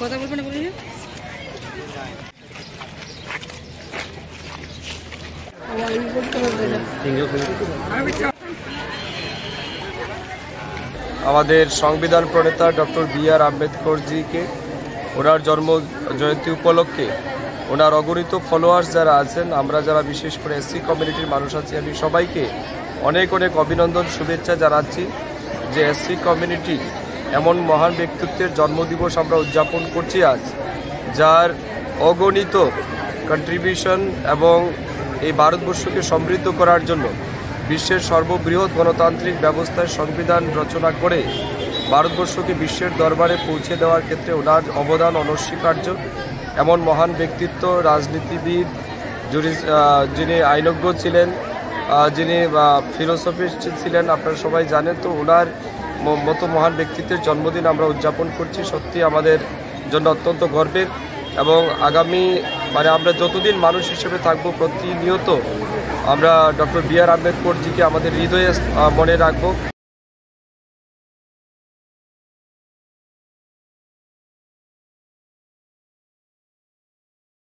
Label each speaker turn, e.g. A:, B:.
A: কথা বলবেন না বলি
B: আমাদের সংবিধান প্রণেতা ডক্টর বি আর আম্বেদকরজিকে, ওনার জন্ম জয়ন্তী উপলক্ষে, ওনার অগণিত ফলোয়ার্স যারা আছেন, আমরা যারা বিশেষ করে এসসি কমিউনিটির মানুষ আছি, আমি সবাইকে অনেক অনেক অভিনন্দন, শুভেচ্ছা জানাচ্ছি যে এসসি কমিউনিটি এমন মহান ব্যক্তিত্বের জন্মদিবস আমরা উদযাপন করছি আজ, যার অগণিত কন্ট্রিবিউশন এবং এই ভারতবর্ষকে সমৃদ্ধ করার জন্য বিশ্বের সর্ববৃহৎ গণতান্ত্রিক ব্যবস্থায় সংবিধান রচনা করে ভারতবর্ষকে বিশ্বের দরবারে পৌঁছে দেওয়ার ক্ষেত্রে ওনার অবদান অনস্বীকার্য। এমন মহান ব্যক্তিত্ব, রাজনীতিবিদ, যিনি আইনজ্ঞ ছিলেন যিনি ফিলোসফিস্ট ছিলেন, আপনারা সবাই জানেন, তো ওনার মতো মহান ব্যক্তিত্বের জন্মদিন আমরা উদযাপন করছি। সত্যি আমাদের জন্য অত্যন্ত গর্বের এবং আগামী মানে আমরা যতদিন মানুষ হিসেবে থাকব প্রতিনিয়ত আমরা ডক্টর বি আর আম্বেদকরজিকে আমাদের হৃদয়ে মনে রাখব।